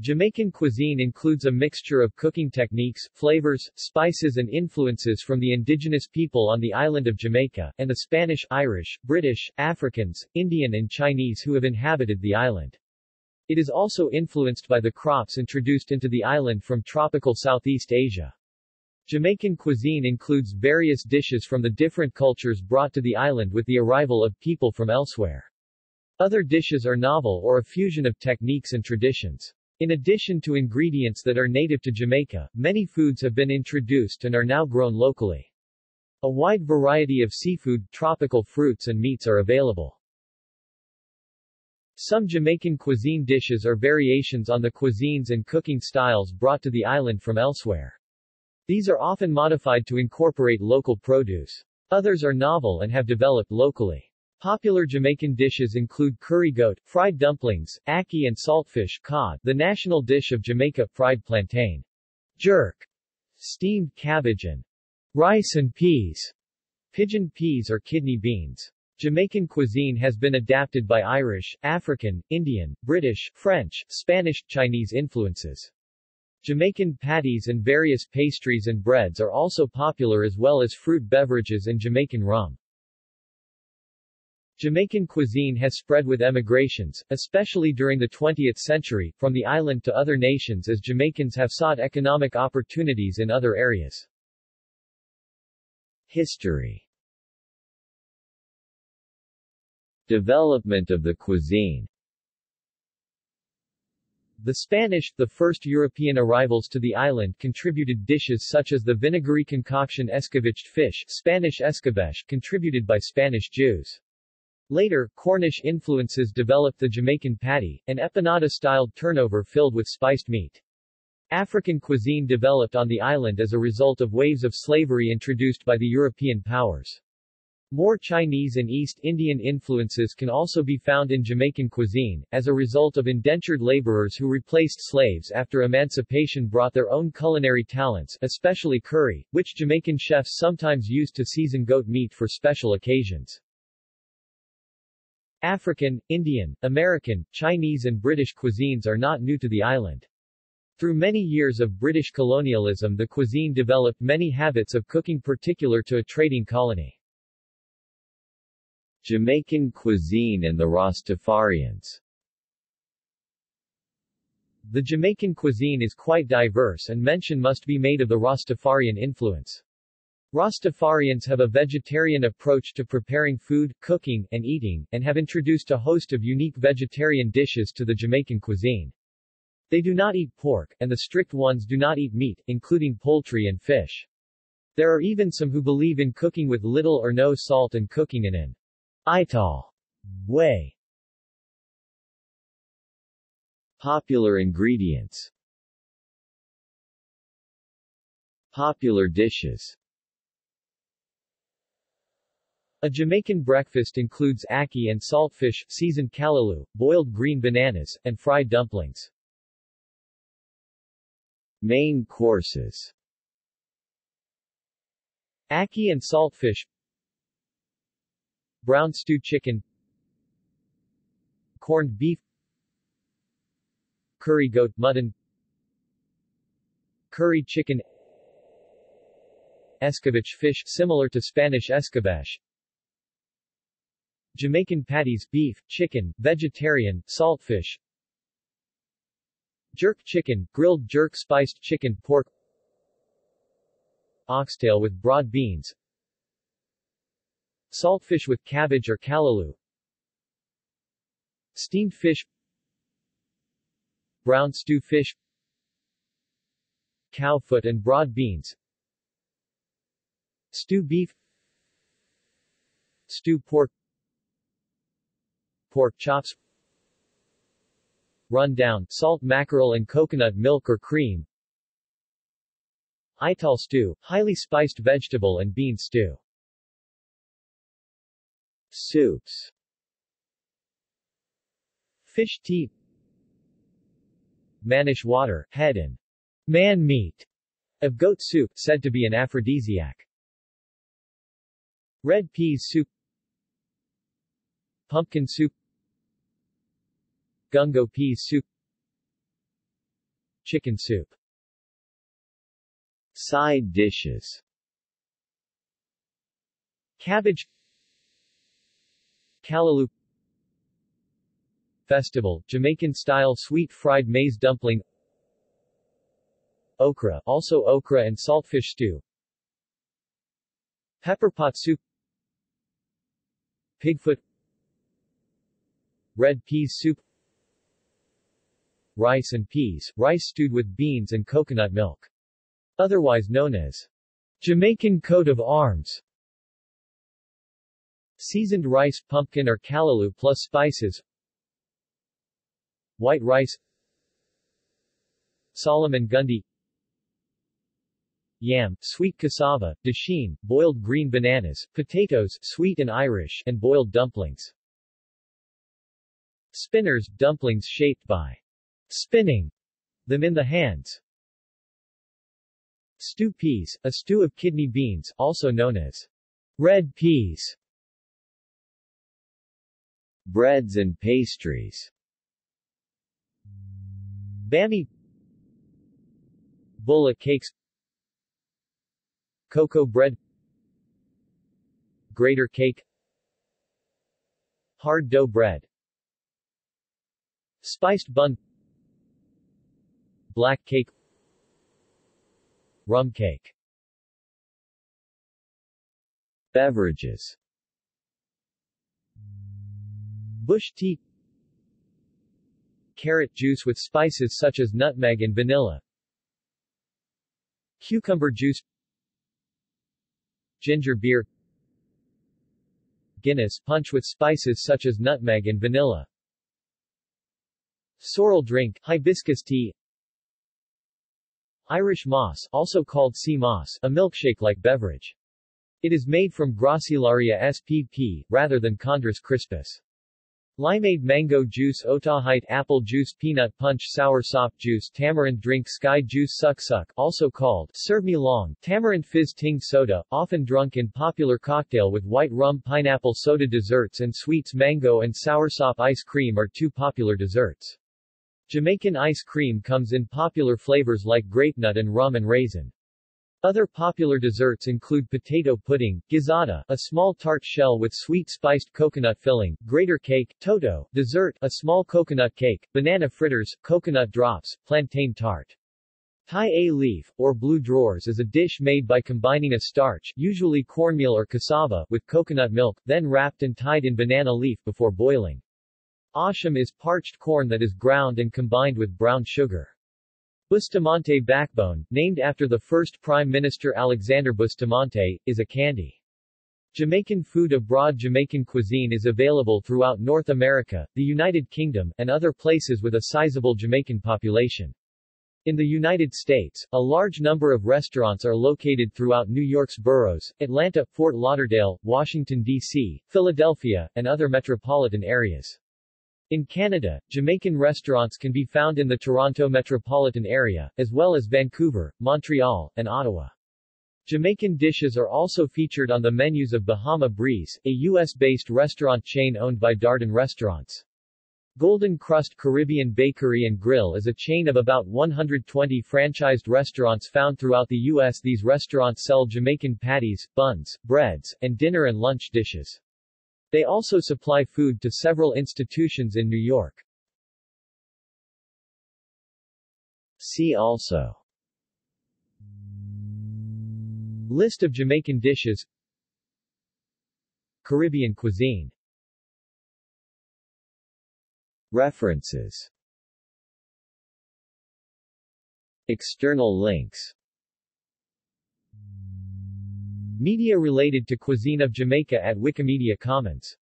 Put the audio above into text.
Jamaican cuisine includes a mixture of cooking techniques, flavors, spices and influences from the indigenous people on the island of Jamaica, and the Spanish, Irish, British, Africans, Indian and Chinese who have inhabited the island. It is also influenced by the crops introduced into the island from tropical Southeast Asia. Jamaican cuisine includes various dishes from the different cultures brought to the island with the arrival of people from elsewhere. Other dishes are novel or a fusion of techniques and traditions. In addition to ingredients that are native to Jamaica, many foods have been introduced and are now grown locally. A wide variety of seafood, tropical fruits and meats are available. Some Jamaican cuisine dishes are variations on the cuisines and cooking styles brought to the island from elsewhere. These are often modified to incorporate local produce. Others are novel and have developed locally. Popular Jamaican dishes include curry goat, fried dumplings, ackee and saltfish cod, the national dish of Jamaica, fried plantain, jerk, steamed cabbage and rice and peas, pigeon peas or kidney beans. Jamaican cuisine has been adapted by Irish, African, Indian, British, French, Spanish, Chinese influences. Jamaican patties and various pastries and breads are also popular as well as fruit beverages and Jamaican rum. Jamaican cuisine has spread with emigrations, especially during the 20th century, from the island to other nations as Jamaicans have sought economic opportunities in other areas. History Development of the cuisine the Spanish, the first European arrivals to the island contributed dishes such as the vinegary concoction escovitched fish Spanish escabeche contributed by Spanish Jews. Later, Cornish influences developed the Jamaican patty, an empanada-styled turnover filled with spiced meat. African cuisine developed on the island as a result of waves of slavery introduced by the European powers. More Chinese and East Indian influences can also be found in Jamaican cuisine, as a result of indentured laborers who replaced slaves after emancipation brought their own culinary talents, especially curry, which Jamaican chefs sometimes used to season goat meat for special occasions. African, Indian, American, Chinese and British cuisines are not new to the island. Through many years of British colonialism the cuisine developed many habits of cooking particular to a trading colony. Jamaican cuisine and the Rastafarians The Jamaican cuisine is quite diverse and mention must be made of the Rastafarian influence. Rastafarians have a vegetarian approach to preparing food, cooking, and eating, and have introduced a host of unique vegetarian dishes to the Jamaican cuisine. They do not eat pork, and the strict ones do not eat meat, including poultry and fish. There are even some who believe in cooking with little or no salt and cooking in an Ital way. Popular ingredients Popular dishes A Jamaican breakfast includes ackee and saltfish, seasoned callaloo, boiled green bananas, and fried dumplings. Main courses. Ackee and saltfish. Brown stew chicken. Corned beef. Curry goat mutton. Curry chicken. Escabeche fish similar to Spanish escabeche Jamaican patties beef, chicken, vegetarian, saltfish. Jerk chicken, grilled jerk spiced chicken pork. Oxtail with broad beans. Saltfish with cabbage or callaloo. Steamed fish. Brown stew fish. Cow foot and broad beans. Stew beef. Stew pork pork chops Rundown, salt mackerel and coconut milk or cream Ital stew, highly spiced vegetable and bean stew Soups Fish tea Mannish water, head and man meat of goat soup, said to be an aphrodisiac. Red peas soup Pumpkin soup Gungo pea soup. Chicken soup. Side dishes. Cabbage. Callaloo. Festival, Jamaican-style sweet fried maize dumpling. Okra, also okra and saltfish stew. Pepper pot soup. Pigfoot. Red peas soup Rice and peas, rice stewed with beans and coconut milk. Otherwise known as Jamaican coat of arms. Seasoned rice, pumpkin or callaloo plus spices White rice Solomon Gundy Yam, sweet cassava, dasheen, boiled green bananas, potatoes sweet and Irish, and boiled dumplings. Spinners, dumplings shaped by spinning them in the hands. Stew peas, a stew of kidney beans, also known as red peas. Breads and pastries. Bami Bulla cakes. Cocoa bread. Grater cake. Hard dough bread. Spiced bun Black cake Rum cake Beverages Bush tea Carrot juice with spices such as nutmeg and vanilla Cucumber juice Ginger beer Guinness punch with spices such as nutmeg and vanilla Sorrel drink, hibiscus tea Irish moss, also called sea moss, a milkshake-like beverage. It is made from Gracilaria spp, rather than Chondrus crispus. Limeade mango juice Otahite apple juice peanut punch sour sop juice tamarind drink sky juice suck suck also called serve me long tamarind fizz ting soda, often drunk in popular cocktail with white rum pineapple soda desserts and sweets mango and sour sop ice cream are two popular desserts. Jamaican ice cream comes in popular flavors like grapenut and rum and raisin. Other popular desserts include potato pudding, gizzada, a small tart shell with sweet spiced coconut filling, grater cake, toto, dessert, a small coconut cake, banana fritters, coconut drops, plantain tart. Tie-a-leaf, or blue drawers is a dish made by combining a starch, usually cornmeal or cassava, with coconut milk, then wrapped and tied in banana leaf before boiling. Asham is parched corn that is ground and combined with brown sugar. Bustamante backbone, named after the first Prime Minister Alexander Bustamante, is a candy. Jamaican food abroad Jamaican cuisine is available throughout North America, the United Kingdom, and other places with a sizable Jamaican population. In the United States, a large number of restaurants are located throughout New York's boroughs, Atlanta, Fort Lauderdale, Washington, D.C., Philadelphia, and other metropolitan areas. In Canada, Jamaican restaurants can be found in the Toronto metropolitan area, as well as Vancouver, Montreal, and Ottawa. Jamaican dishes are also featured on the menus of Bahama Breeze, a U.S.-based restaurant chain owned by Darden Restaurants. Golden Crust Caribbean Bakery and Grill is a chain of about 120 franchised restaurants found throughout the U.S. These restaurants sell Jamaican patties, buns, breads, and dinner and lunch dishes. They also supply food to several institutions in New York. See also. List of Jamaican dishes. Caribbean cuisine. References. External links Media related to cuisine of Jamaica at Wikimedia Commons